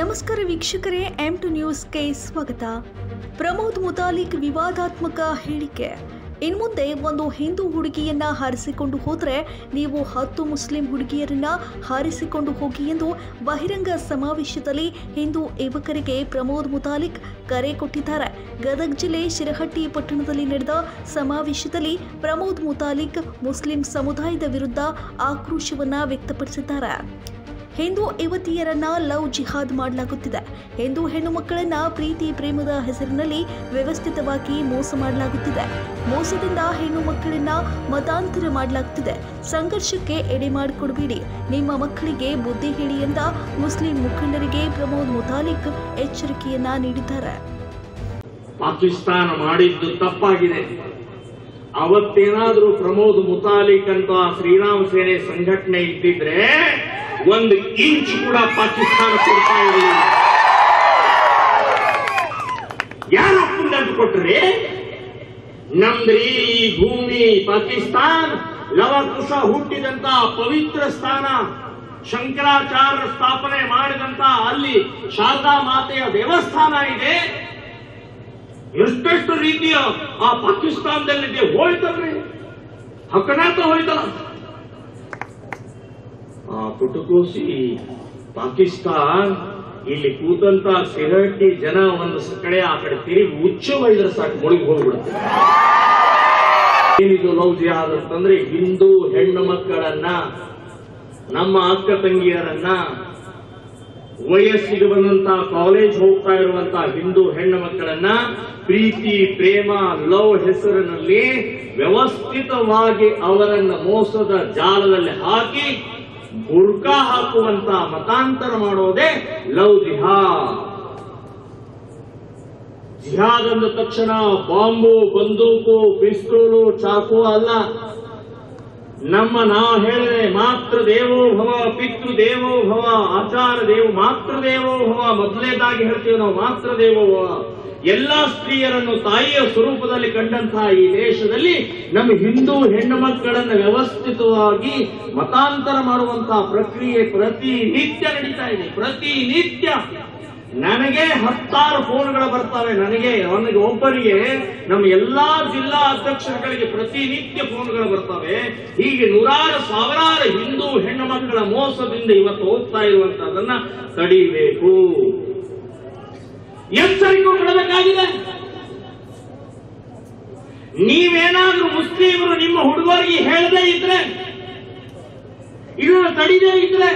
ನಮಸ್ಕಾರ ವೀಕ್ಷಕರೇ M to ನ್ಯೂಸ್ಗೆ ಸ್ವಾಗತ. ಪ್ರಮೋದ್ ಮುತಾಲಿಕ್ ವಿವಾದಾತ್ಮಕ ಹೇಳಿಕೆ. ಇನ್ಮುಂದೆ ಒಂದು ಹಿಂದೂ ಹುಡುಗಿಯನ್ನ ಹಾರಿಸಿಕೊಂಡು ಹೋದರೆ ನೀವು ಹತ್ತು ಮುಸ್ಲಿಂ ಹುಡುಗಿಯರನ್ನ ಹಾರಿಸಿಕೊಂಡು ಹೋಗಿ ಎಂದು ಬಹಿರಂಗ ಸಮಾವೇಶದಲ್ಲಿ ಹಿಂದೂ ಯುವಕರಿಗೆ ಪ್ರಮೋದ್ ಮುತಾಲಿಕ್ ಕರೆ ಕೊಟ್ಟಿದ್ದಾರೆ. ಗದಗ ಜಿಲ್ಲೆ ಶಿರಹಟ್ಟಿ ಪಟ್ಟಣದಲ್ಲಿ ನಡೆದ ಸಮಾವೇಶದಲ್ಲಿ ಪ್ರಮೋದ್ ಮುತಾಲಿಕ್ ಮುಸ್ಲಿಂ ಸಮುದಾಯದ ವಿರುದ್ಧ ಆಕ್ರೋಶವನ್ನ ವ್ಯಕ್ತಪಡಿಸಿದ್ದಾರೆ. ಹಿಂದೂ ಯುವತಿಯರನ್ನ ಲವ್ ಜಿಹಾದ್ ಮಾಡಲಾಗುತ್ತಿದೆ. ಹಿಂದೂ ಹೆಣ್ಣು ಮಕ್ಕಳನ್ನ ಪ್ರೀತಿ ಪ್ರೇಮದ ಹೆಸರಿನಲ್ಲಿ ವ್ಯವಸ್ಥಿತವಾಗಿ ಮೋಸ ಮಾಡಲಾಗುತ್ತಿದೆ. ಮೋಸದಿಂದ ಹೆಣ್ಣು ಮಕ್ಕಳನ್ನ ಮತಾಂತರ ಮಾಡಲಾಗುತ್ತಿದೆ ಸಂಘರ್ಷಕ್ಕೆ ಎಡೆ ಮಾಡಿಕೊಡಬೇಡಿ. ನಿಮ್ಮ ಮಕ್ಕಳಿಗೆ ಬುದ್ಧಿ ಹೇಳಿ ಎಂದ ಮುಸ್ಲಿಂ ಮುಖಂಡರಿಗೆ ಪ್ರಮೋದ್ ಮುತಾಲಿಕ್ ಎಚ್ಚರಿಕೆಯನ್ನ ನೀಡಿದ್ದಾರೆ. ಪಾಕಿಸ್ತಾನ ಮಾಡಿದ್ದು ತಪ್ಪಾಗಿದೆ. ಅವತ್ತೇನಾದ್ರೂ ಪ್ರಮೋದ್ ಮುತಾಲಿಕ್ ಅಂತ ಶ್ರೀರಾಮ ಸೇನೆ ಸಂಘಟನೆ ಇದ್ದಿದ್ರೆ ಒಂದು ಇಂಚ್ ಕೂಡ ಪಾಕಿಸ್ತಾನ ಕೊಡ್ತಾ ಇರಲಿಲ್ಲ. ಯಾರು ಅಂತ ಕೊಟ್ರಿ? ನಮ್ದ್ರಿ ಈ ಭೂಮಿ ಪಾಕಿಸ್ತಾನ್, ಲವಕುಶ ಹುಟ್ಟಿದಂತ ಪವಿತ್ರ ಸ್ಥಾನ, ಶಂಕರಾಚಾರ್ಯ ಸ್ಥಾಪನೆ ಮಾಡಿದಂತ ಅಲ್ಲಿ ಶಾರದಾ ಮಾತೆಯ ದೇವಸ್ಥಾನ ಇದೆ. ಎಷ್ಟೆಷ್ಟು ರೀತಿಯ ಆ ಪಾಕಿಸ್ತಾನದಲ್ಲಿದೆ ಹೋಯ್ತಲ್ರಿ? ಹಕ್ಕನಾತ ಹೋಯ್ತಲ್ಲ. ಪುಟಕೋಸಿ ಪಾಕಿಸ್ತಾನ್, ಇಲ್ಲಿ ಕೂತಂತ ಸಿರಹಟ್ಟಿ ಜನ ಒಂದು ಕಡೆ ಆ ಕಡೆ ತಿರುಗಿ ಉಚ್ಚ ಬೈದ್ರೆ ಸಾಕು, ಮುಳುಗಿ ಹೋಗ್ಬಿಡುತ್ತೆ. ಏನಿದು ಲವ್ ಜಿಹಾದ್ ಅಂತಂದ್ರೆ ಹಿಂದೂ ಹೆಣ್ಣು ಮಕ್ಕಳನ್ನ, ನಮ್ಮ ಅಕ್ಕ ತಂಗಿಯರನ್ನ ವಯಸ್ಸಿಗೆ ಬಂದಂತ ಕಾಲೇಜ್ ಹೋಗ್ತಾ ಇರುವಂತ ಹಿಂದೂ ಹೆಣ್ಣು ಮಕ್ಕಳನ್ನ ಪ್ರೀತಿ, ಪ್ರೇಮ, ಲವ್ ಹೆಸರಿನಲ್ಲಿ ವ್ಯವಸ್ಥಿತವಾಗಿ ಅವರನ್ನ ಮೋಸದ ಜಾಲದಲ್ಲಿ ಹಾಕಿ ಬುರ್ಕಾ ಹಾಕುವಂತ ಮತಾಂತರ ಮಾಡೋದೇ ಲವ್ ಜಿಹಾದ್. ಜಿಹಾದ್ ಅಂದ ತಕ್ಷಣ ಬಾಂಬು, ಬಂದೂಕು, ಪಿಸ್ತೂಲು, ಚಾಕು ಅಲ್ಲ. ನಮ್ಮ ನಾವು ಹೇಳಿದ್ರೆ ಮಾತೃ ದೇವೋ ಭವ, ಪಿತೃ ದೇವೋ ಭವ, ಆಚಾರ ದೇವ ಮಾತೃ ದೇವೋ ಭವ ಮೊದಲನೇದಾಗಿ ಹೇಳ್ತೀವಿ ನಾವು ಮಾತೃ ದೇವೋ ಭವ. ಎಲ್ಲಾ ಸ್ತ್ರೀಯರನ್ನು ತಾಯಿಯ ಸ್ವರೂಪದಲ್ಲಿ ಕಂಡಂತಹ ಈ ದೇಶದಲ್ಲಿ ನಮ್ಮ ಹಿಂದೂ ಹೆಣ್ಣು ಮಕ್ಕಳನ್ನು ವ್ಯವಸ್ಥಿತವಾಗಿ ಮತಾಂತರ ಮಾಡುವಂತಹ ಪ್ರಕ್ರಿಯೆ ಪ್ರತಿನಿತ್ಯ ನಡೀತಾ ಇದೆ. ಪ್ರತಿನಿತ್ಯ. ನನಗೆ ಹತ್ತಾರು ಫೋನ್ಗಳು ಬರ್ತವೆ. ನನಗೆ ನನಗೆ ಒಬ್ಬರಿಗೆ, ನಮ್ಮ ಎಲ್ಲಾ ಜಿಲ್ಲಾ ಅಧ್ಯಕ್ಷರುಗಳಿಗೆ ಪ್ರತಿನಿತ್ಯ ಫೋನ್ಗಳು ಬರ್ತವೆ. ಹೀಗೆ ನೂರಾರು, ಸಾವಿರಾರು ಹಿಂದೂ ಹೆಣ್ಣು ಮಕ್ಕಳ ಮೋಸದಿಂದ ಇವತ್ತು ಹೋಗ್ತಾ ಇರುವಂತಹದನ್ನ ತಡಿಬೇಕು. ಎಚ್ಚರಿಕೆ ಕೊಡಬೇಕಾಗಿದೆ. ನೀವೇನಾದ್ರೂ ಮುಸ್ಲಿಮರು ನಿಮ್ಮ ಹುಡುಗರಿಗೆ ಹೇಳದೇ ಇದ್ರೆ ಇದನ್ನು ತಡಿದೇ ಇದ್ರೆ